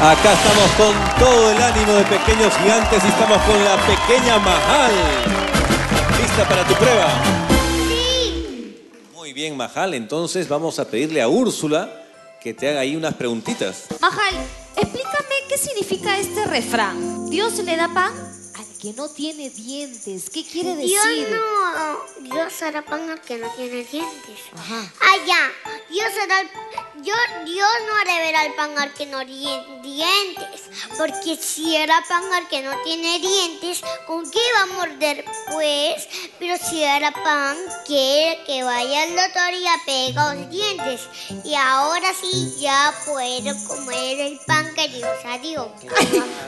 Acá estamos con todo el ánimo de pequeños gigantes y estamos con la pequeña Majal. ¿Lista para tu prueba? Sí. Muy bien, Majal. Entonces vamos a pedirle a Úrsula que te haga ahí unas preguntitas. Majal, explícame qué significa este refrán. Dios le da pan que no tiene dientes. ¿Qué quiere decir? Dios no. Dios hará pan al que no tiene dientes. Ajá. Ya. Dios hará el- Dios, Dios no hará ver al pan al que no tiene dientes. Porque si hará pan al que no tiene dientes, ¿con qué va a morder? Pues, pero si hará pan, quiere que vaya al doctor y apega los dientes. Y ahora sí ya puedo comer el pan que Dios ha dio.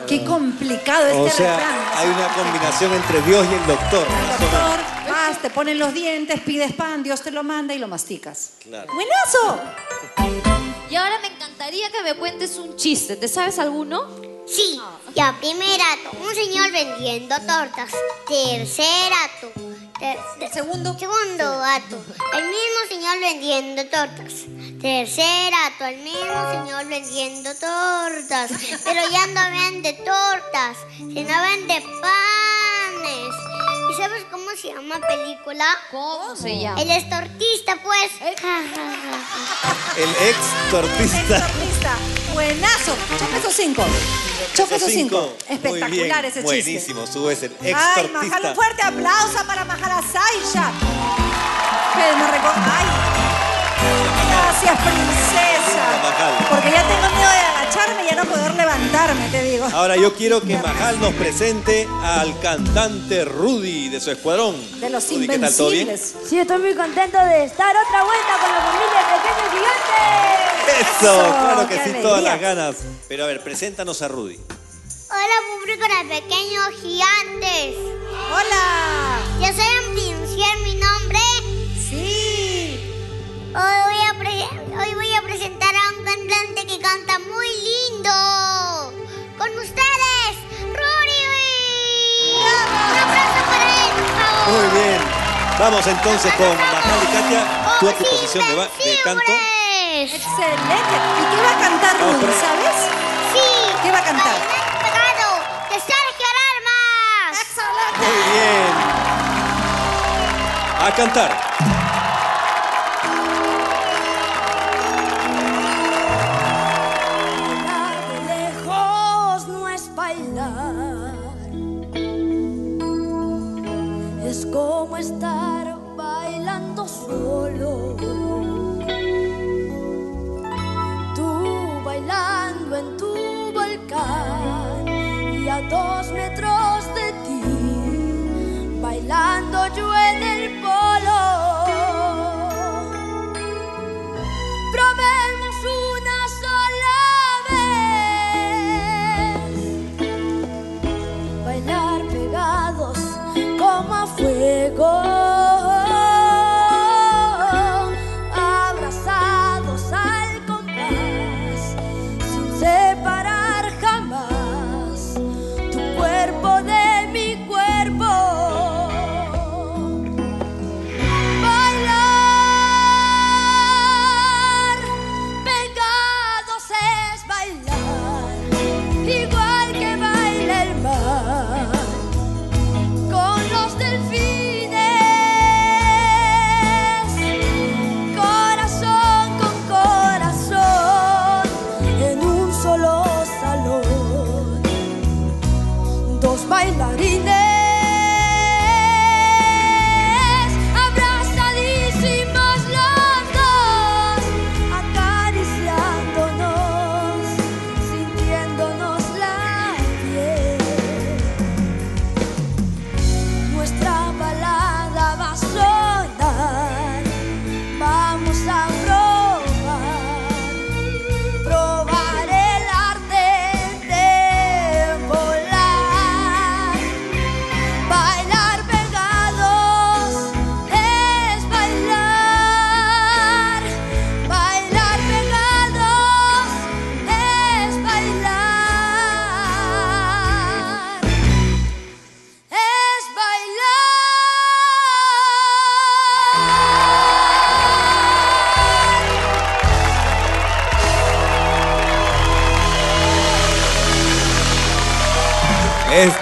Qué complicado este o sea, refrán. hay una combinación entre Dios y el doctor. menos. Doctor, vas, te ponen los dientes, pides pan, Dios te lo manda y lo masticas. Claro. ¡Buenazo! Y ahora me encantaría que me cuentes un chiste. ¿Te sabes alguno? Sí, ya primer acto, un señor vendiendo tortas. Tercer acto. Ter- ter- Segundo. Segundo acto, el mismo señor vendiendo tortas. Tercer acto, el mismo señor vendiendo tortas. Pero ya no vende tortas, sino vende panes. ¿Y sabes cómo se llama película? ¿Cómo se llama? El estortista, pues. El ex tortista. Tortista. Buenazo. Choca esos cinco. Choca esos cinco. Muy Espectacular bien, ese chiste. Buenísimo, subes el ex Ay, tortista. Majal, un fuerte aplauso para Majal Saisha. Que me reco- Ay. Gracias, princesa. Porque ya tengo miedo de agacharme y ya no poder levantarme, te digo. Ahora yo quiero que Majal nos presente al cantante Rudy de su escuadrón. De los Rudy, ¿qué tal? ¿Todo bien? invencibles. Sí, estoy muy contento de estar otra vuelta con la familia de Pequeños Gigantes. Eso, claro que sí, alegría. todas las ganas. Pero a ver, preséntanos a Rudy. Hola, público de pequeños gigantes. Hola. ¿Ya saben pronunciar mi nombre? Sí. Hoy voy, a pre- hoy voy a presentar a un cantante que canta muy lindo. Con ustedes, Rudy. Un aplauso para él, por favor. Muy bien. Vamos entonces con Majal y Katia. Tu ¡Ojos posición de, de canto. Excelente. ¿Y qué va a cantar Rudy, sabes? Sí. ¿Qué va a cantar? Bailando pegado de Sergio Alarmas. Excelente. Muy bien. A cantar. Dos metros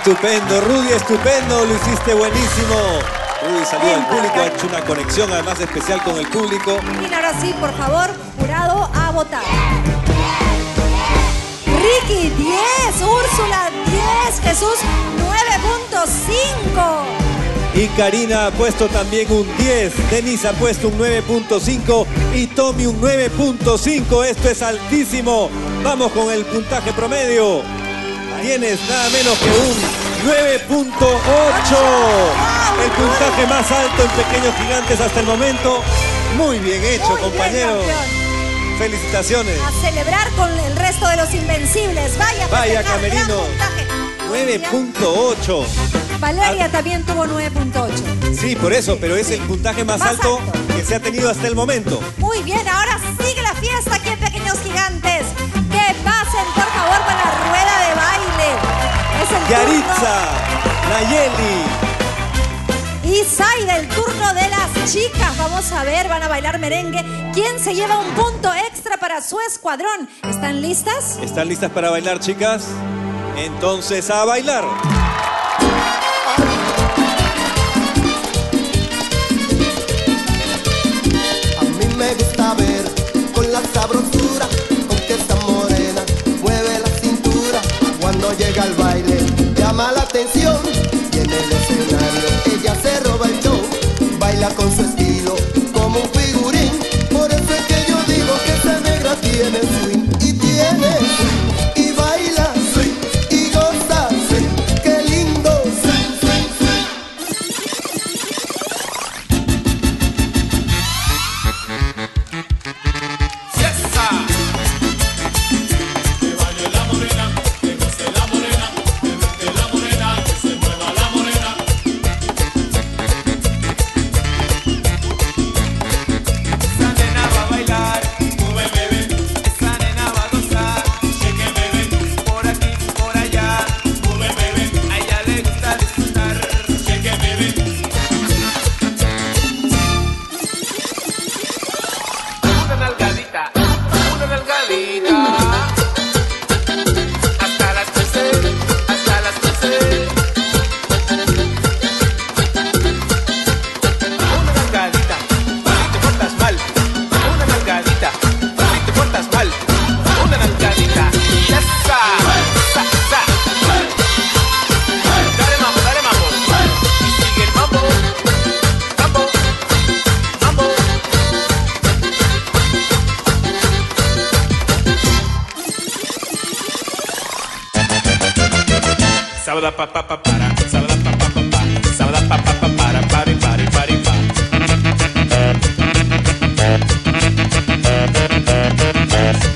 Estupendo, Rudy, estupendo, lo hiciste buenísimo. Rudy salió al público, ha hecho una conexión además especial con el público. Y ahora sí, por favor, jurado a votar. Ricky, 10. Úrsula, 10. Jesús, 9.5. Y Karina ha puesto también un 10, Denise ha puesto un 9.5 y Tommy un 9.5. Esto es altísimo. Vamos con el puntaje promedio. Tienes nada menos que un 9.8. El puntaje más alto en Pequeños Gigantes hasta el momento. Muy bien hecho, Muy compañero. Felicitaciones. A celebrar con el resto de los invencibles. Vaya, Vaya, Camerino. puntaje. Muy bien. 9.8. Valeria también tuvo 9.8. Sí, por eso, pero es el puntaje más, Más alto, alto. que se ha tenido hasta el momento. Muy bien, Yaritza, Nayeli. Y Zaida, el turno de las chicas. Vamos a ver, van a bailar merengue. ¿Quién se lleva un punto extra para su escuadrón? ¿Están listas? ¿están listas para bailar, chicas? Entonces, a bailar. A mí me gusta ver con la sabrosura con que esta morena mueve la cintura. Cuando llega al baile llama la atención y en el escenario ella se roba el show. Baila con su estilo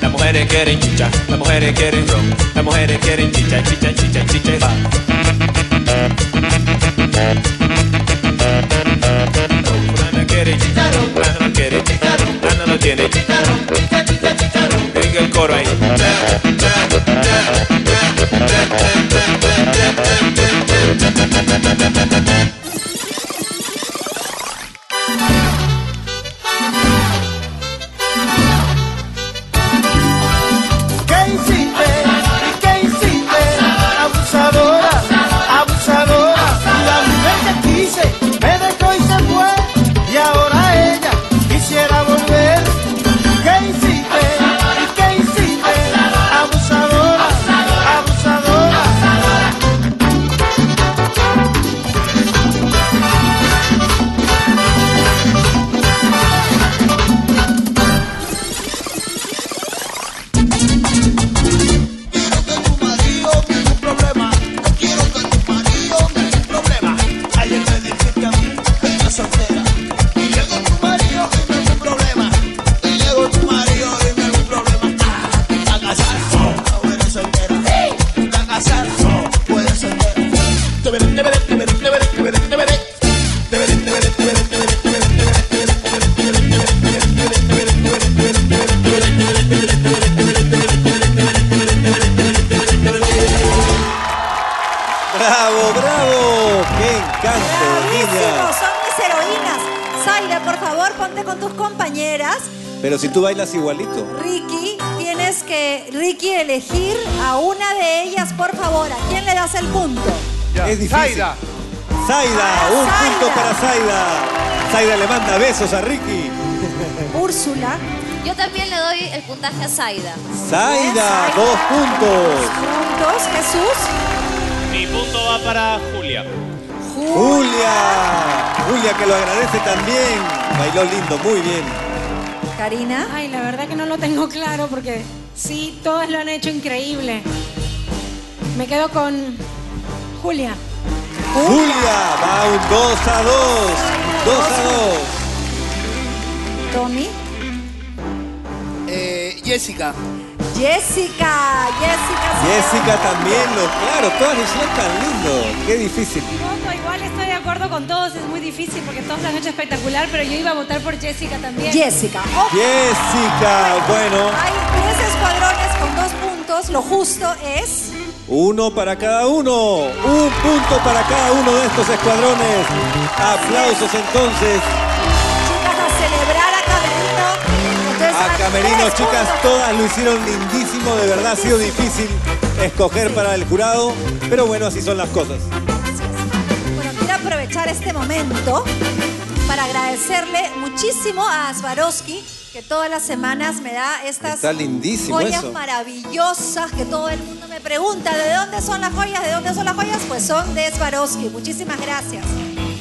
Las mujeres quieren chicha, las mujeres quieren ron, las mujeres quieren chicha, chicha, chicha, chicha y va. Fulana quiere chicharrón, fulana quiere chicharrón, fulana no tiene chicha, chicha. Venga el coro ahí. ¡Bravo, bravo! ¡Qué encanto, niña! Son mis heroínas. Zaida, por favor, ponte con tus compañeras. Pero si tú bailas igualito. Ricky, tienes que, Ricky, elegir a una de ellas, por favor. ¿A quién le das el punto? Ya. Es difícil. Zaida. Zaida, un Zaida. punto para Zaida. Zaida le manda besos a Ricky. Úrsula. Yo también le doy el puntaje a Zaida. Zaida, dos puntos. Puntos. Jesús. Punto va para Julia. Julia. Julia que lo agradece también. Bailó lindo, muy bien. Karina. Ay, la verdad que no lo tengo claro porque sí, todos lo han hecho increíble. Me quedo con Julia. Julia, va un 2 a 2. 2 a 2. Tommy. Eh, Jessica. Jessica. Jessica. Jessica también, lo, claro, todas hicieron tan lindo. Qué difícil. Igual estoy de acuerdo con todos, es muy difícil porque todos lo han hecho espectacular, pero yo iba a votar por Jessica también. Jessica. Ok. Jessica, bueno, Hay tres escuadrones con dos puntos. Lo justo es. uno para cada uno. Un punto para cada uno de estos escuadrones. Aplausos entonces Camerino, chicas, todas lo hicieron lindísimo. De verdad ha sido difícil escoger para el jurado, pero bueno, así son las cosas. Bueno, quiero aprovechar este momento para agradecerle muchísimo a Swarovski, que todas las semanas me da estas Está lindísimo joyas eso. maravillosas que todo el mundo me pregunta, ¿de dónde son las joyas? ¿De dónde son las joyas? Pues son de Swarovski. Muchísimas gracias.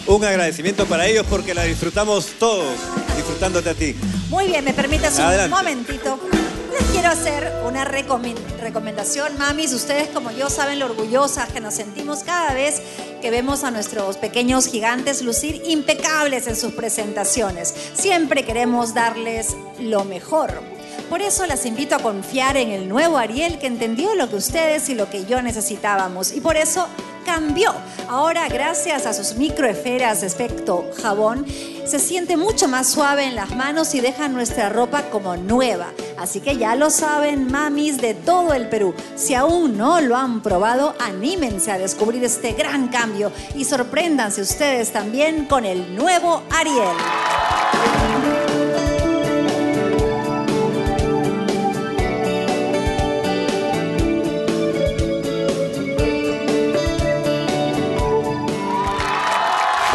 Un agradecimiento para ellos porque la disfrutamos todos, disfrutándote a ti. Muy bien, me permites un Adelante. momentito. Les quiero hacer una recomen- recomendación, mamis. Ustedes, como yo, saben lo orgullosas que nos sentimos cada vez que vemos a nuestros pequeños gigantes lucir impecables en sus presentaciones. Siempre queremos darles lo mejor. Por eso las invito a confiar en el nuevo Ariel que entendió lo que ustedes y lo que yo necesitábamos. Y por eso cambió. Ahora, gracias a sus microesferas efecto jabón, se siente mucho más suave en las manos y deja nuestra ropa como nueva. Así que ya lo saben, mamis de todo el Perú. Si aún no lo han probado, anímense a descubrir este gran cambio y sorpréndanse ustedes también con el nuevo Ariel.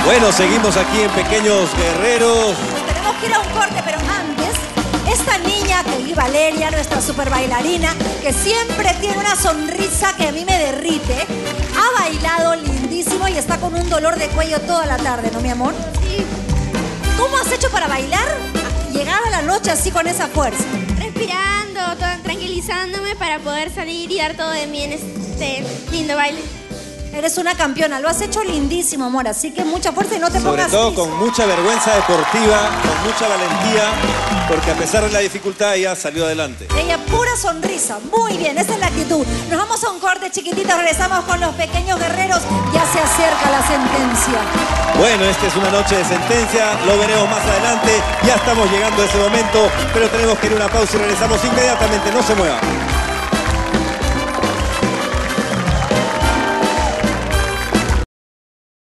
Bueno, seguimos aquí en Pequeños Guerreros. Pues tenemos que ir a un corte, pero antes, esta niña, Kelly Valeria, nuestra super bailarina, que siempre tiene una sonrisa que a mí me derrite, ha bailado lindísimo y está con un dolor de cuello toda la tarde, ¿no, mi amor? Sí, ¿Cómo has hecho para bailar? Llegar a la noche así con esa fuerza. respirando, tranquilizándome para poder salir y dar todo de mí en este lindo baile. Eres una campeona, lo has hecho lindísimo, amor, así que mucha fuerza y no te Sobre pongas todo triste. con mucha vergüenza deportiva, con mucha valentía, porque a pesar de la dificultad ella salió adelante. Ella pura sonrisa, muy bien, esa es la actitud. Nos vamos a un corte chiquitito, regresamos con los pequeños guerreros, ya se acerca la sentencia. Bueno, esta es una noche de sentencia, lo veremos más adelante, ya estamos llegando a ese momento, pero tenemos que ir a una pausa y regresamos inmediatamente, no se mueva.